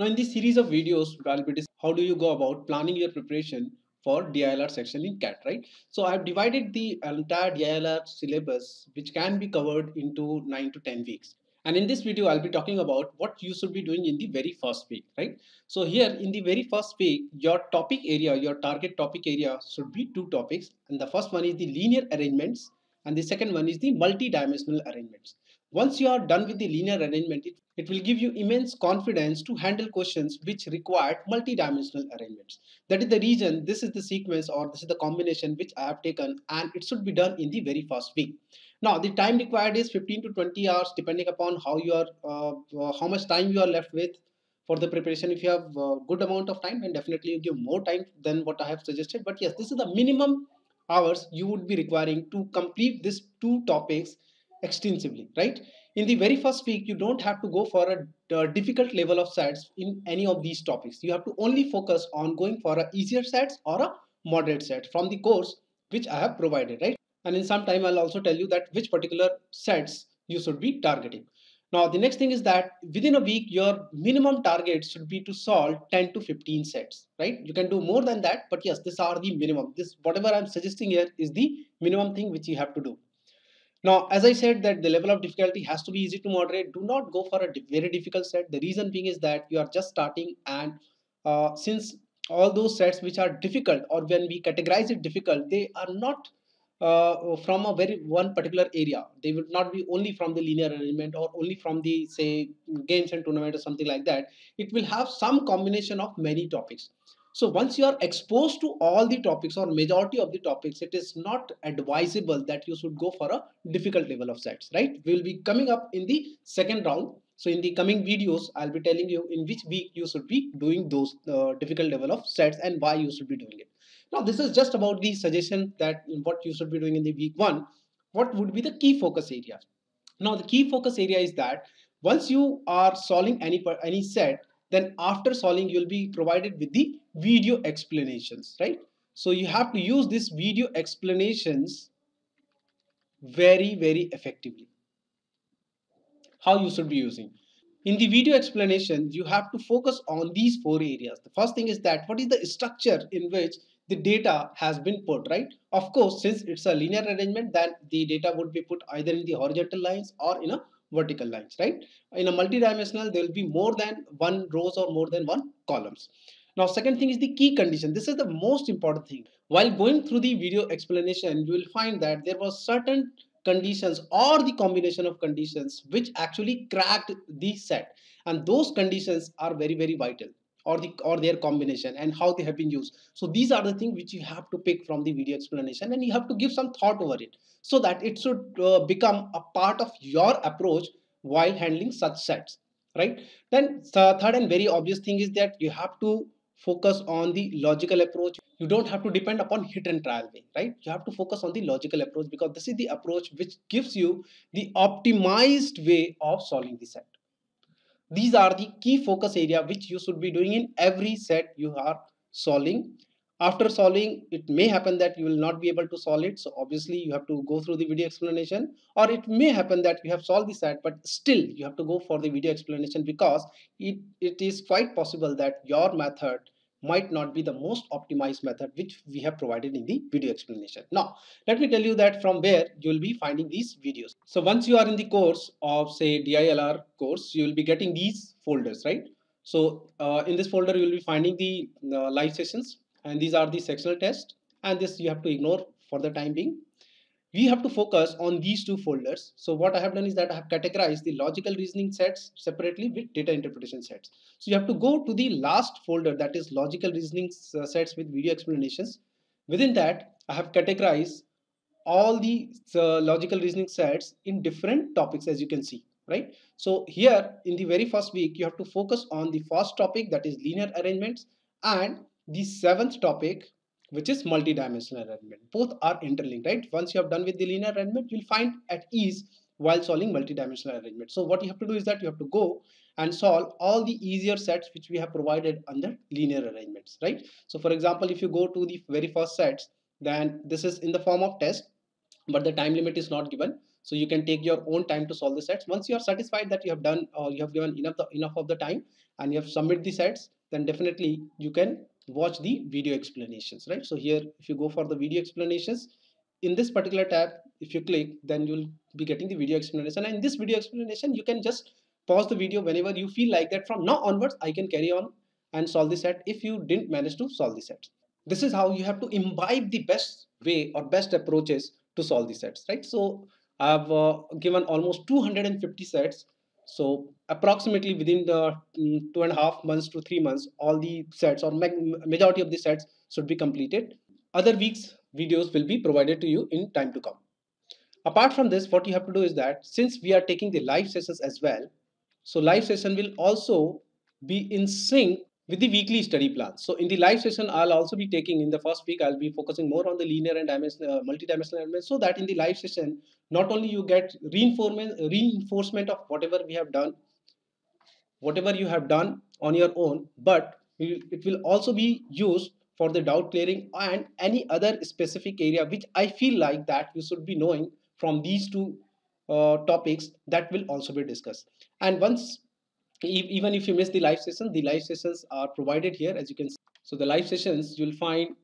Now in this series of videos, I'll be how do you go about planning your preparation for DILR section in CAT, right? So I've divided the entire DILR syllabus, which can be covered into 9 to 10 weeks. And in this video, I'll be talking about what you should be doing in the very first week, right? So here in the very first week, your topic area, your target topic area should be two topics. And the first one is the linear arrangements and the second one is the multi-dimensional arrangements. Once you are done with the linear arrangement, it, it will give you immense confidence to handle questions which require multi-dimensional arrangements. That is the reason this is the sequence or this is the combination which I have taken and it should be done in the very first week. Now the time required is 15 to 20 hours depending upon how you are, uh, how much time you are left with for the preparation. If you have a good amount of time, then definitely you give more time than what I have suggested. But yes, this is the minimum hours you would be requiring to complete these two topics extensively, right? In the very first week, you don't have to go for a, a difficult level of sets in any of these topics. You have to only focus on going for a easier sets or a moderate set from the course which I have provided, right? And in some time, I'll also tell you that which particular sets you should be targeting. Now, the next thing is that within a week, your minimum target should be to solve 10 to 15 sets, right? You can do more than that, but yes, these are the minimum. This, whatever I'm suggesting here is the minimum thing which you have to do. Now, as I said that the level of difficulty has to be easy to moderate. Do not go for a very difficult set. The reason being is that you are just starting and uh, since all those sets which are difficult or when we categorize it difficult, they are not uh, from a very one particular area. They will not be only from the linear arrangement or only from the say games and tournament or something like that. It will have some combination of many topics. So once you are exposed to all the topics or majority of the topics, it is not advisable that you should go for a difficult level of sets, right? We will be coming up in the second round. So in the coming videos, I'll be telling you in which week you should be doing those uh, difficult level of sets and why you should be doing it. Now this is just about the suggestion that what you should be doing in the week one. What would be the key focus areas? Now the key focus area is that once you are solving any any set, then after solving you'll be provided with the video explanations right? So you have to use these video explanations very very effectively. How you should be using. In the video explanation you have to focus on these four areas. The first thing is that what is the structure in which the data has been put right? Of course since it's a linear arrangement then the data would be put either in the horizontal lines or in a vertical lines, right? In a multi-dimensional, there will be more than one rows or more than one columns. Now, second thing is the key condition. This is the most important thing. While going through the video explanation, you will find that there was certain conditions or the combination of conditions which actually cracked the set. And those conditions are very, very vital or the or their combination and how they have been used so these are the things which you have to pick from the video explanation and you have to give some thought over it so that it should uh, become a part of your approach while handling such sets right then the third and very obvious thing is that you have to focus on the logical approach. You don't have to depend upon hit and trial way right? You have to focus on the logical approach because this is the approach which gives you the optimized way of solving the set. These are the key focus area which you should be doing in every set you are solving. After solving, it may happen that you will not be able to solve it. So obviously you have to go through the video explanation or it may happen that you have solved the set, but still you have to go for the video explanation because it, it is quite possible that your method might not be the most optimized method which we have provided in the video explanation. Now, let me tell you that from where you will be finding these videos. So once you are in the course of say DILR course, you will be getting these folders, right? So uh, in this folder, you will be finding the uh, live sessions and these are the sectional tests and this you have to ignore for the time being we have to focus on these two folders. So what I have done is that I have categorized the logical reasoning sets separately with data interpretation sets. So you have to go to the last folder that is logical reasoning uh, sets with video explanations. Within that, I have categorized all the uh, logical reasoning sets in different topics as you can see, right? So here in the very first week, you have to focus on the first topic that is linear arrangements and the seventh topic which is multi-dimensional arrangement. Both are interlinked, right? Once you have done with the linear arrangement, you'll find at ease while solving multi-dimensional arrangement. So what you have to do is that you have to go and solve all the easier sets which we have provided under linear arrangements, right? So for example, if you go to the very first sets, then this is in the form of test, but the time limit is not given. so you can take your own time to solve the sets once you are satisfied that you have done or you have given enough the, enough of the time and you have submitted the sets then definitely you can watch the video explanations right so here if you go for the video explanations in this particular tab if you click then you'll be getting the video explanation and in this video explanation you can just pause the video whenever you feel like that from now onwards I can carry on and solve the set if you didn't manage to solve the set. This is how you have to imbibe the best way or best approaches to solve the sets, right? So I've uh, given almost 250 sets. So approximately within the mm, two and a half months to three months, all the sets or majority of the sets should be completed. Other weeks videos will be provided to you in time to come. Apart from this, what you have to do is that since we are taking the live sessions as well, so live session will also be in sync with the weekly study plan. So in the live session, I'll also be taking in the first week, I'll be focusing more on the linear and uh, multi-dimensional elements so that in the live session, not only you get reinforcement, reinforcement of whatever we have done, whatever you have done on your own, but it will also be used for the doubt clearing and any other specific area which I feel like that you should be knowing from these two uh, topics that will also be discussed. And once even if you miss the live session the live sessions are provided here as you can see. So the live sessions you'll find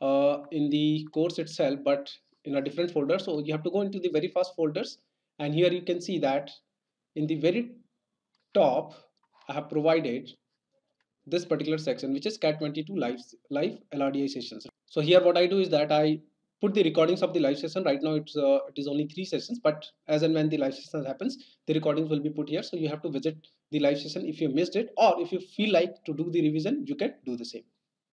uh, in the course itself but in a different folder. So you have to go into the very first folders and here you can see that in the very top I have provided this particular section which is cat 22 live live LRDI sessions. So here what I do is that I put the recordings of the live session. Right now it's uh, it is only three sessions but as and when the live session happens the recordings will be put here. So you have to visit the live session if you missed it or if you feel like to do the revision you can do the same